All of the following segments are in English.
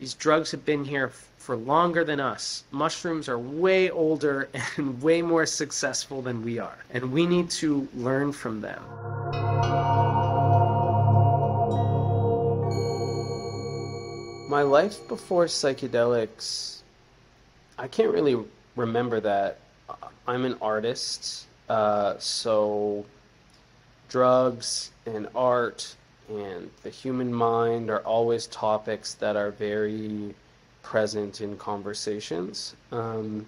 These drugs have been here for longer than us. Mushrooms are way older and way more successful than we are, and we need to learn from them. My life before psychedelics, I can't really remember that. I'm an artist, uh, so drugs and art and the human mind are always topics that are very present in conversations. Um,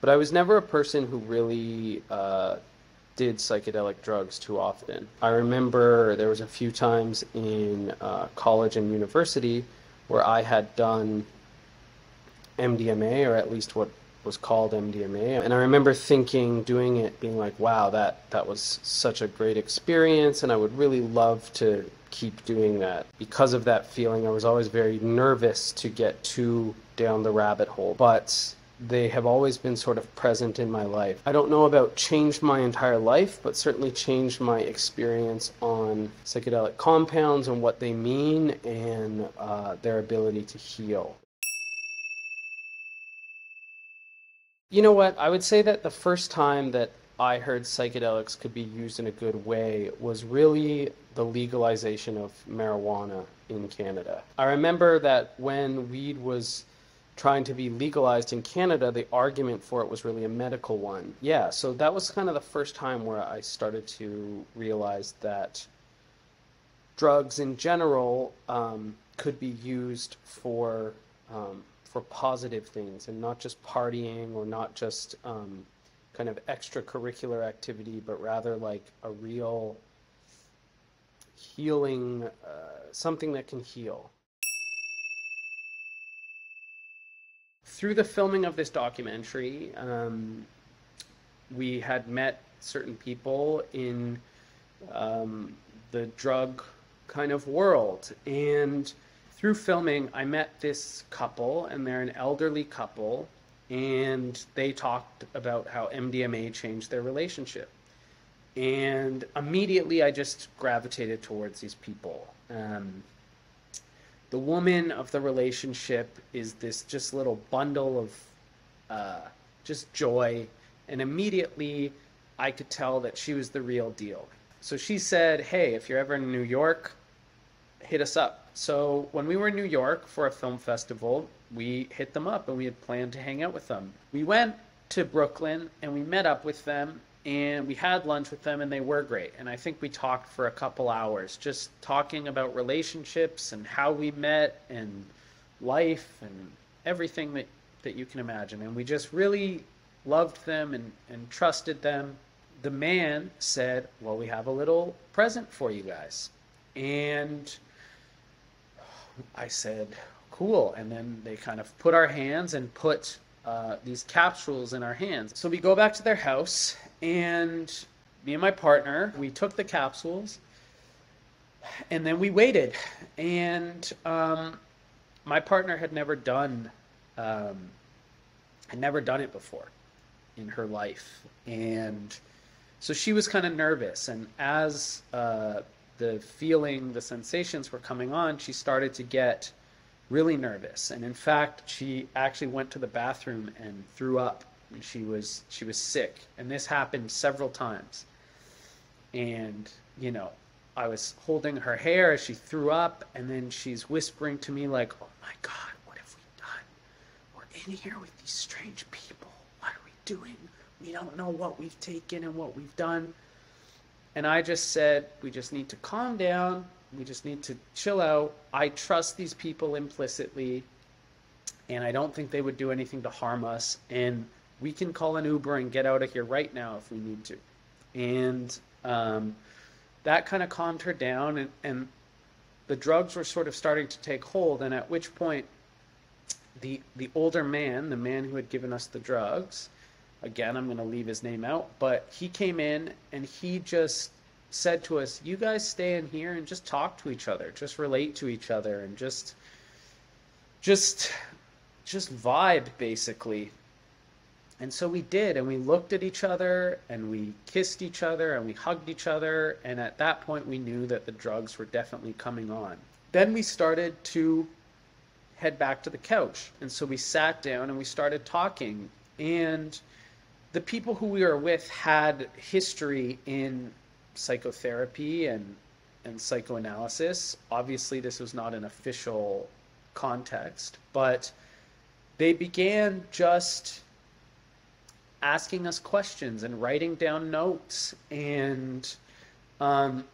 but I was never a person who really uh, did psychedelic drugs too often. I remember there was a few times in uh, college and university where I had done MDMA, or at least what was called MDMA. And I remember thinking, doing it, being like, wow, that, that was such a great experience, and I would really love to keep doing that. Because of that feeling, I was always very nervous to get too down the rabbit hole. But they have always been sort of present in my life. I don't know about changed my entire life, but certainly changed my experience on psychedelic compounds and what they mean and uh, their ability to heal. You know what? I would say that the first time that I heard psychedelics could be used in a good way was really the legalization of marijuana in Canada. I remember that when weed was trying to be legalized in Canada, the argument for it was really a medical one. Yeah, so that was kind of the first time where I started to realize that drugs in general um, could be used for um, for positive things and not just partying or not just um, kind of extracurricular activity, but rather like a real healing, uh, something that can heal. Through the filming of this documentary, um, we had met certain people in um, the drug kind of world. And through filming, I met this couple, and they're an elderly couple, and they talked about how MDMA changed their relationship. And immediately I just gravitated towards these people. Um, the woman of the relationship is this just little bundle of uh, just joy. And immediately I could tell that she was the real deal. So she said, Hey, if you're ever in New York, hit us up. So when we were in New York for a film festival, we hit them up and we had planned to hang out with them. We went to Brooklyn and we met up with them and we had lunch with them and they were great and i think we talked for a couple hours just talking about relationships and how we met and life and everything that, that you can imagine and we just really loved them and, and trusted them the man said well we have a little present for you guys and i said cool and then they kind of put our hands and put uh, these capsules in our hands. So we go back to their house, and me and my partner, we took the capsules, and then we waited. And um, my partner had never done, um, had never done it before in her life, and so she was kind of nervous. And as uh, the feeling, the sensations were coming on, she started to get really nervous. And in fact, she actually went to the bathroom and threw up. And she was she was sick. And this happened several times. And, you know, I was holding her hair as she threw up, and then she's whispering to me like, "Oh my God, what have we done? We're in here with these strange people. What are we doing? We don't know what we've taken and what we've done." And I just said, "We just need to calm down we just need to chill out. I trust these people implicitly, and I don't think they would do anything to harm us. And we can call an Uber and get out of here right now if we need to. And um, that kind of calmed her down, and, and the drugs were sort of starting to take hold. And at which point, the the older man, the man who had given us the drugs, again, I'm going to leave his name out, but he came in and he just said to us, "You guys stay in here and just talk to each other, just relate to each other, and just, just, just vibe basically." And so we did, and we looked at each other, and we kissed each other, and we hugged each other, and at that point we knew that the drugs were definitely coming on. Then we started to head back to the couch. And so we sat down and we started talking. And the people who we were with had history in psychotherapy and and psychoanalysis. Obviously, this was not an official context, but they began just asking us questions and writing down notes and um,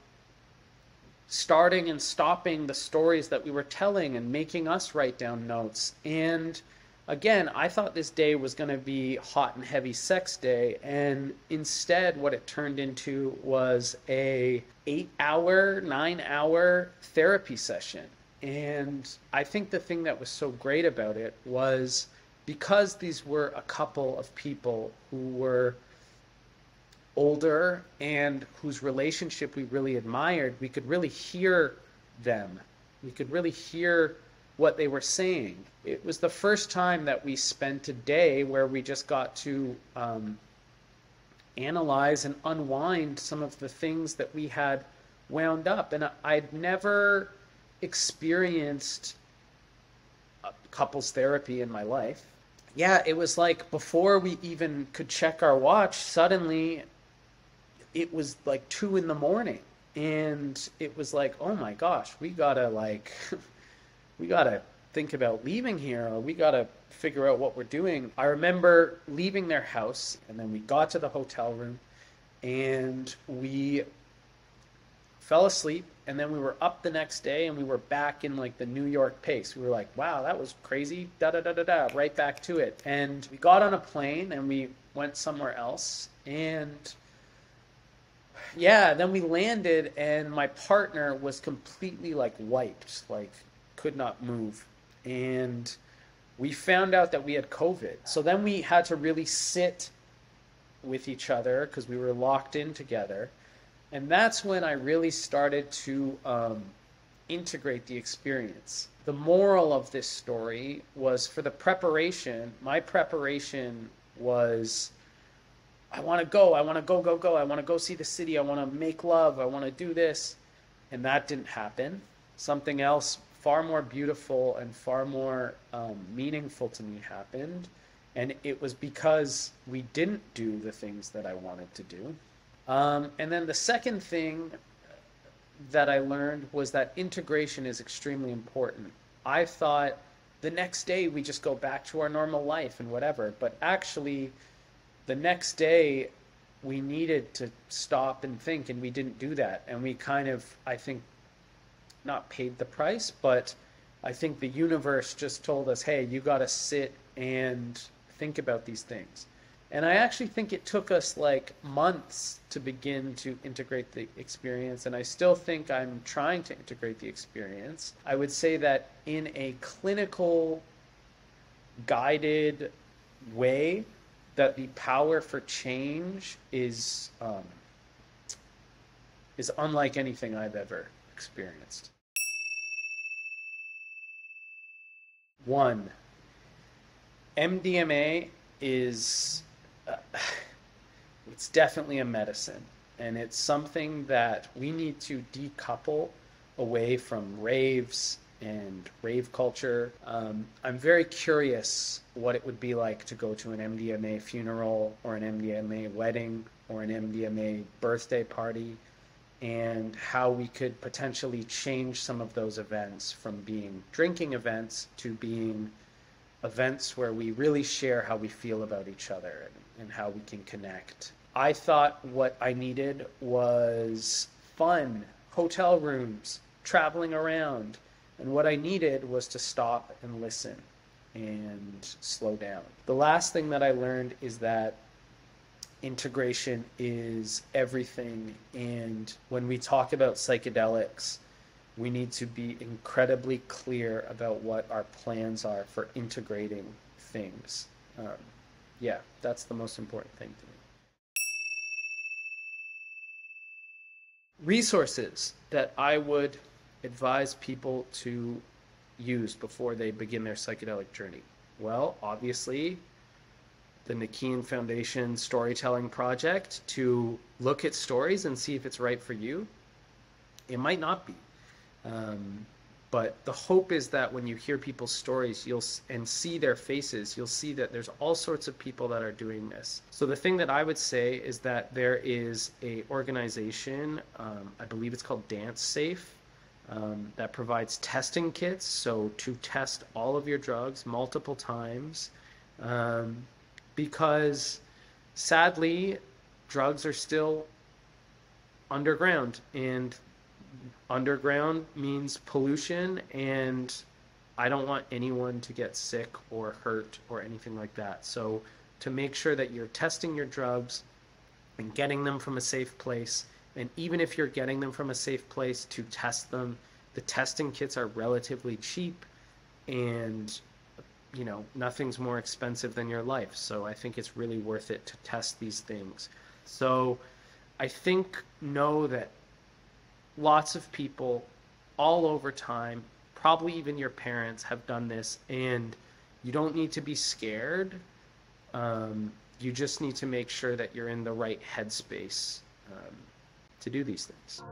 starting and stopping the stories that we were telling and making us write down notes. And again, I thought this day was going to be hot and heavy sex day, and instead, what it turned into was a eight hour, nine hour therapy session. And I think the thing that was so great about it was because these were a couple of people who were older and whose relationship we really admired, we could really hear them. We could really hear what they were saying. It was the first time that we spent a day where we just got to um, analyze and unwind some of the things that we had wound up. And I'd never experienced couples therapy in my life. Yeah, it was like before we even could check our watch, suddenly it was like two in the morning. And it was like, oh my gosh, we gotta like, we gotta think about leaving here or we gotta figure out what we're doing. I remember leaving their house and then we got to the hotel room and we fell asleep and then we were up the next day and we were back in like the New York pace. We were like, wow, that was crazy. Da da da da da, right back to it. And we got on a plane and we went somewhere else. And yeah, then we landed and my partner was completely like wiped, like could not move. And we found out that we had COVID. So then we had to really sit with each other because we were locked in together and that's when I really started to um, integrate the experience. The moral of this story was for the preparation, my preparation was I want to go, I want to go, go, go, I want to go see the city, I want to make love, I want to do this. And that didn't happen. Something else far more beautiful and far more um, meaningful to me happened. And it was because we didn't do the things that I wanted to do. Um, and then the second thing that I learned was that integration is extremely important. I thought the next day we just go back to our normal life and whatever, but actually, the next day we needed to stop and think, and we didn't do that. And we kind of, I think, not paid the price, but I think the universe just told us, hey, you got to sit and think about these things. And I actually think it took us like months to begin to integrate the experience. And I still think I'm trying to integrate the experience. I would say that in a clinical, guided way, that the power for change is um, is unlike anything I've ever experienced. One, MDMA is it's definitely a medicine. And it's something that we need to decouple away from raves and rave culture. Um, I'm very curious what it would be like to go to an MDMA funeral or an MDMA wedding or an MDMA birthday party and how we could potentially change some of those events from being drinking events to being events where we really share how we feel about each other and, and how we can connect. I thought what I needed was fun, hotel rooms, traveling around. And what I needed was to stop and listen and slow down. The last thing that I learned is that integration is everything. And when we talk about psychedelics, we need to be incredibly clear about what our plans are for integrating things. Um, yeah, that's the most important thing to me. Resources that I would advise people to use before they begin their psychedelic journey. Well, obviously, the Nikean Foundation Storytelling Project to look at stories and see if it's right for you. It might not be. Um, but the hope is that when you hear people's stories you'll and see their faces you'll see that there's all sorts of people that are doing this so the thing that i would say is that there is a organization um, i believe it's called DanceSafe um, that provides testing kits so to test all of your drugs multiple times um, because sadly drugs are still underground and underground means pollution and I don't want anyone to get sick or hurt or anything like that. So to make sure that you're testing your drugs and getting them from a safe place and even if you're getting them from a safe place to test them, the testing kits are relatively cheap and you know, nothing's more expensive than your life. So I think it's really worth it to test these things. So I think know that lots of people all over time, probably even your parents, have done this, and you don't need to be scared. Um, you just need to make sure that you're in the right headspace um, to do these things.